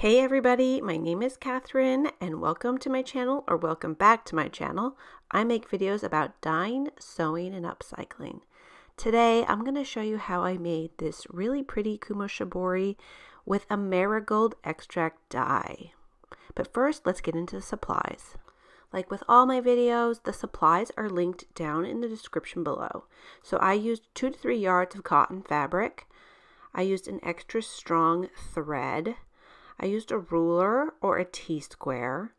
Hey everybody, my name is Catherine and welcome to my channel or welcome back to my channel. I make videos about dyeing, sewing, and upcycling. Today I'm going to show you how I made this really pretty Kumo Shibori with a marigold extract dye. But first let's get into the supplies. Like with all my videos, the supplies are linked down in the description below. So I used two to three yards of cotton fabric. I used an extra strong thread. I used a ruler or a T-square,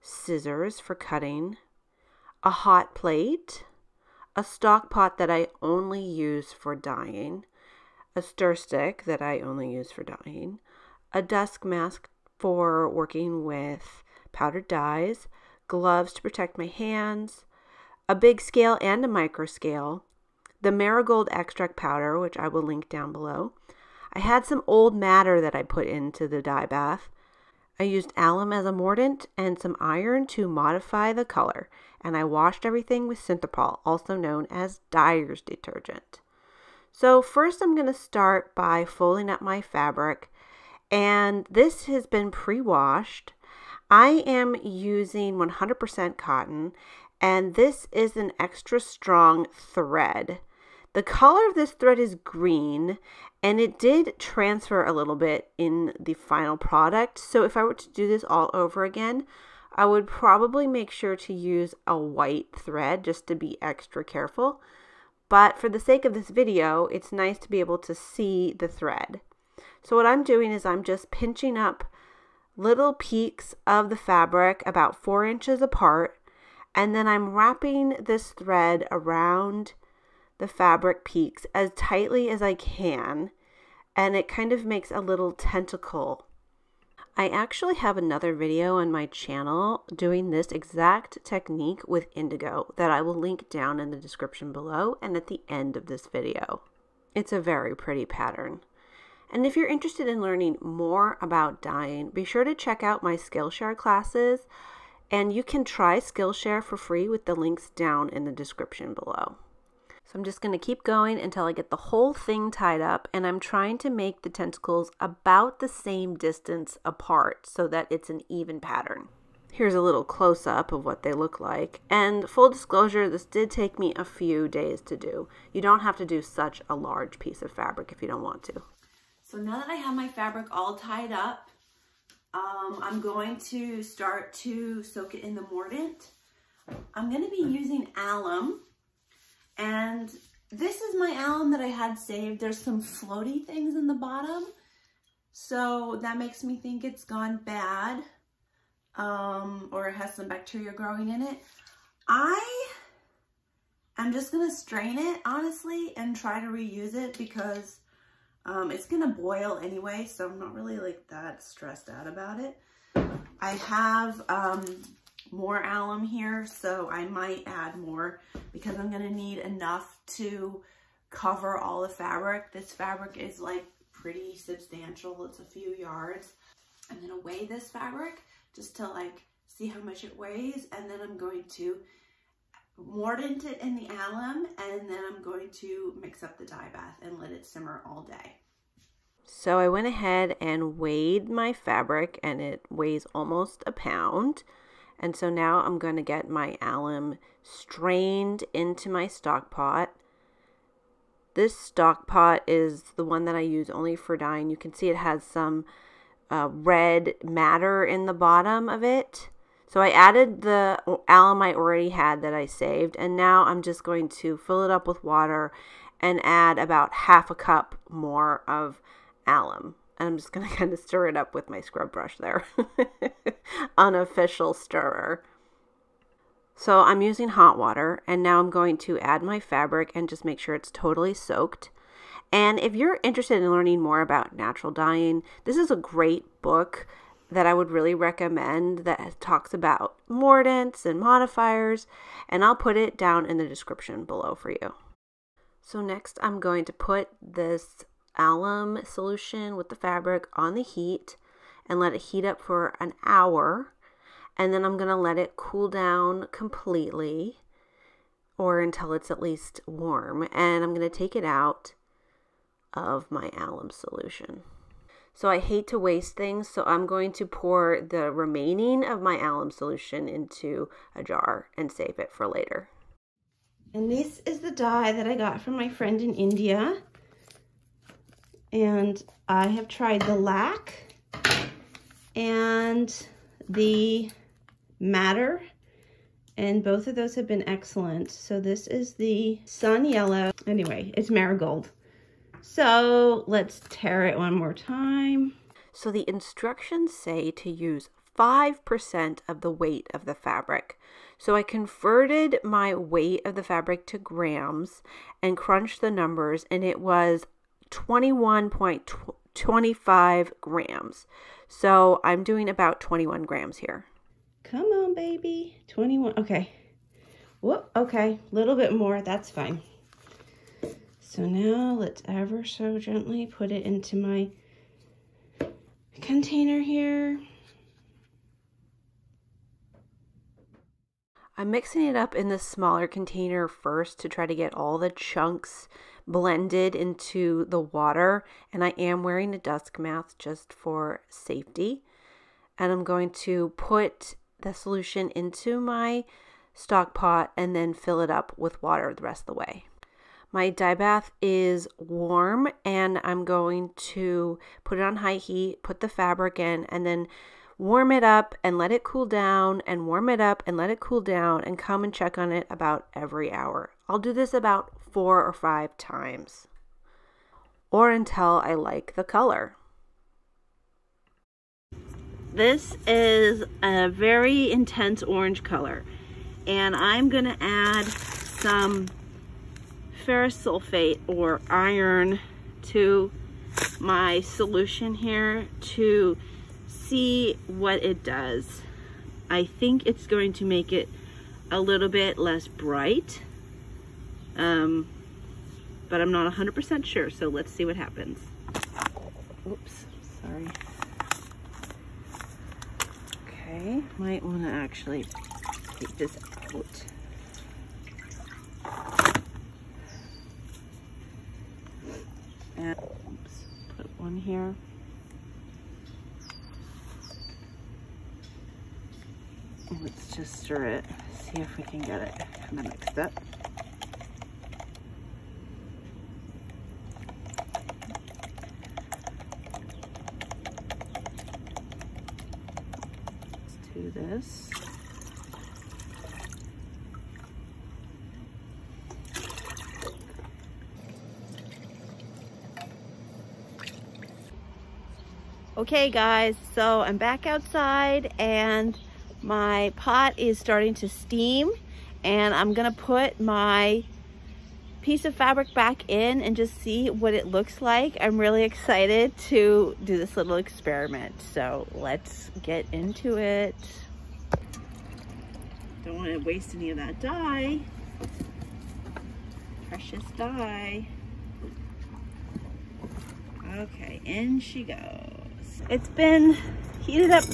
scissors for cutting, a hot plate, a stock pot that I only use for dyeing, a stir stick that I only use for dyeing, a dust mask for working with powdered dyes, gloves to protect my hands, a big scale and a micro scale, the marigold extract powder, which I will link down below. I had some old madder that I put into the dye bath. I used alum as a mordant and some iron to modify the color, and I washed everything with Synthrapol, also known as dyer's detergent. So first I'm going to start by folding up my fabric, and this has been pre-washed I am using 100% cotton and this is an extra strong thread. The color of this thread is green and it did transfer a little bit in the final product. So if I were to do this all over again, I would probably make sure to use a white thread just to be extra careful. But for the sake of this video, it's nice to be able to see the thread. So what I'm doing is I'm just pinching up little peaks of the fabric about four inches apart and then I'm wrapping this thread around the fabric peaks as tightly as I can and it kind of makes a little tentacle. I actually have another video on my channel doing this exact technique with indigo that I will link down in the description below and at the end of this video. It's a very pretty pattern. And if you're interested in learning more about dyeing, be sure to check out my Skillshare classes and you can try Skillshare for free with the links down in the description below. I'm just going to keep going until I get the whole thing tied up and I'm trying to make the tentacles about the same distance apart so that it's an even pattern. Here's a little close-up of what they look like. And full disclosure, this did take me a few days to do. You don't have to do such a large piece of fabric if you don't want to. So now that I have my fabric all tied up, um, I'm going to start to soak it in the mordant. I'm going to be using alum and this is my alum that I had saved. There's some floaty things in the bottom. So that makes me think it's gone bad um, or it has some bacteria growing in it. I am just going to strain it, honestly, and try to reuse it because um, it's gonna boil anyway, so I'm not really like that stressed out about it. I have um, more alum here, so I might add more because I'm gonna need enough to cover all the fabric. This fabric is like pretty substantial. It's a few yards. I'm gonna weigh this fabric just to like see how much it weighs and then I'm going to mordant it in the alum and then I'm going to mix up the dye bath and let it simmer all day. So I went ahead and weighed my fabric and it weighs almost a pound. And so now I'm going to get my alum strained into my stock pot. This stock pot is the one that I use only for dyeing. You can see it has some uh, red matter in the bottom of it. So I added the alum I already had that I saved and now I'm just going to fill it up with water and add about half a cup more of alum. I'm just going to kind of stir it up with my scrub brush there. Unofficial stirrer. So I'm using hot water and now I'm going to add my fabric and just make sure it's totally soaked. And if you're interested in learning more about natural dyeing, this is a great book that I would really recommend that talks about mordants and modifiers, and I'll put it down in the description below for you. So next I'm going to put this alum solution with the fabric on the heat and let it heat up for an hour. And then I'm going to let it cool down completely or until it's at least warm. And I'm going to take it out of my alum solution. So I hate to waste things, so I'm going to pour the remaining of my alum solution into a jar and save it for later. And this is the dye that I got from my friend in India. And I have tried the lac and the madder and both of those have been excellent. So this is the sun yellow. Anyway, it's marigold. So let's tare it one more time. So the instructions say to use 5% of the weight of the fabric. So I converted my weight of the fabric to grams and crunched the numbers and it was 21.25 grams. So I'm doing about 21 grams here. Come on, baby. 21. Okay. Whoop. Okay. A little bit more. That's fine. So now let's ever so gently put it into my container here. I'm mixing it up in the smaller container first to try to get all the chunks blended into the water. And I am wearing a dust mask just for safety. And I'm going to put the solution into my stock pot and then fill it up with water the rest of the way. My dye bath is warm and I'm going to put it on high heat, put the fabric in, and then warm it up and let it cool down and warm it up and let it cool down and come and check on it about every hour. I'll do this about four or five times or until I like the color. This is a very intense orange color and I'm gonna add some ferrous sulfate or iron to my solution here to see what it does. I think it's going to make it a little bit less bright, um, but I'm not 100% sure, so let's see what happens. Oops, sorry. Okay, might want to actually take this out. And oops, put one here. Let's just stir it, see if we can get it kind of mixed up. Let's do this. Okay guys, so I'm back outside and my pot is starting to steam and I'm gonna put my piece of fabric back in and just see what it looks like. I'm really excited to do this little experiment. So let's get into it. Don't want to waste any of that dye. Precious dye. Okay, in she goes. It's been heated up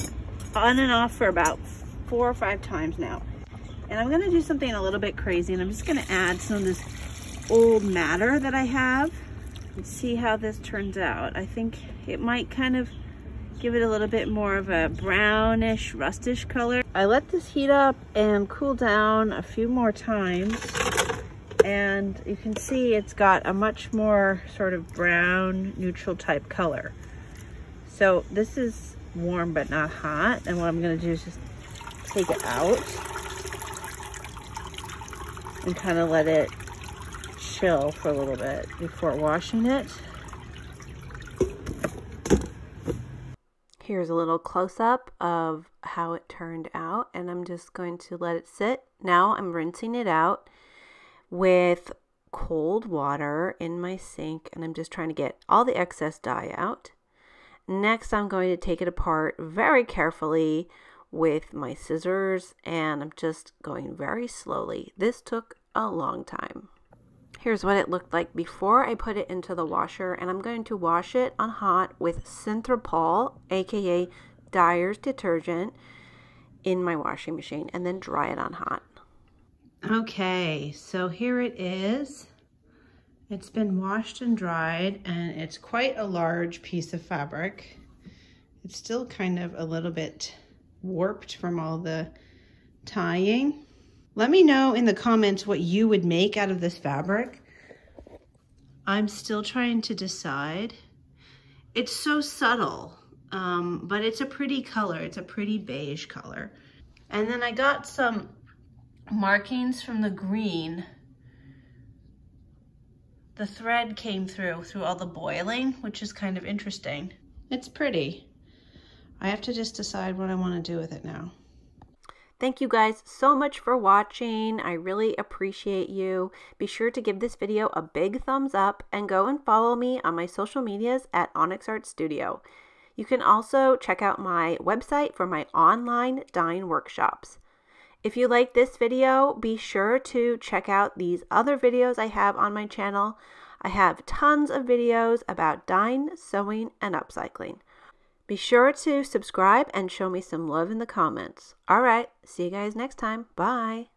on and off for about four or five times now. And I'm gonna do something a little bit crazy and I'm just gonna add some of this old madder that I have and see how this turns out. I think it might kind of give it a little bit more of a brownish, rustish color. I let this heat up and cool down a few more times and you can see it's got a much more sort of brown neutral type color. So this is warm but not hot and what I'm gonna do is just take it out and kind of let it chill for a little bit before washing it. Here's a little close-up of how it turned out and I'm just going to let it sit. Now I'm rinsing it out with cold water in my sink and I'm just trying to get all the excess dye out. Next I'm going to take it apart very carefully with my scissors and I'm just going very slowly. This took a long time. Here's what it looked like before I put it into the washer and I'm going to wash it on hot with Synthrapol, aka Dyer's detergent in my washing machine and then dry it on hot. Okay, so here it is. It's been washed and dried and it's quite a large piece of fabric. It's still kind of a little bit warped from all the tying. Let me know in the comments what you would make out of this fabric. I'm still trying to decide. It's so subtle, um, but it's a pretty color. It's a pretty beige color. And then I got some markings from the green. The thread came through, through all the boiling, which is kind of interesting. It's pretty. I have to just decide what I want to do with it now. Thank you guys so much for watching. I really appreciate you. Be sure to give this video a big thumbs up and go and follow me on my social medias at Onyx Art Studio. You can also check out my website for my online dyeing workshops. If you like this video, be sure to check out these other videos I have on my channel. I have tons of videos about dyeing, sewing, and upcycling. Be sure to subscribe and show me some love in the comments. All right, see you guys next time. Bye.